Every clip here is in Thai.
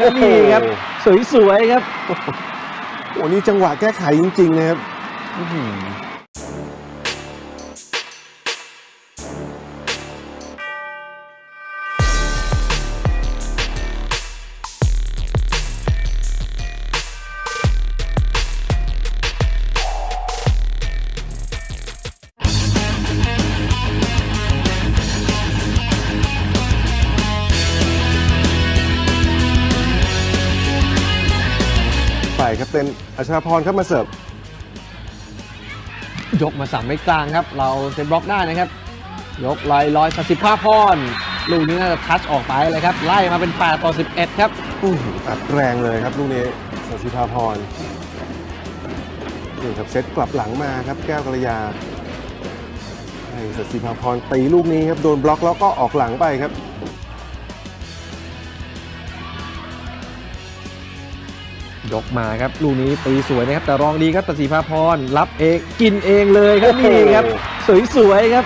ครับนี่ครับ สวยๆครับ โอ้นี่จังหวะแก้ไขจริงๆนะครับ อื้อหือฝ่ายครับเป็นอัชราพรครับมาเสิร์ฟยกมาสามไม่กลางครับ เราเซตบล็อกได้นะครับ ยกลอยลอยสสิภาพรลูกนี้น่าจะทัชออกไปเลยครับ ไล่มาเป็น 8 ต่อ 11 ครับอื้อหืออัดแรงเลยครับลูกนี้สัชิภาพรนี่ครับเซตกลับหลังมาครับแก้วกัลยาให้สัชิภาพรตีลูกนี้ครับ โดนบล็อกแล้วก็ออกหลังไปครับ ยกมาครับ ลูกนี้ตีสวยนะครับ แต่รองดีครับตสีภาพรรับเองกินเองเลยครับนี่ครับ สวยๆครับ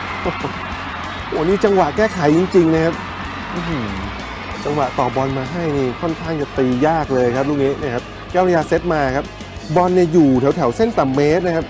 โอ้นี่จังหวะแก้ไขจริง ๆ นะครับอื้อหือจังหวะต่อบอลมาให้นี่ค่อนข้างจะตียากเลยครับลูกนี้นะครับแก้วกัลยาเซตมาครับ บอลเนี่ยอยู่แถวแถวๆเส้นต่ำเมตรนะครับ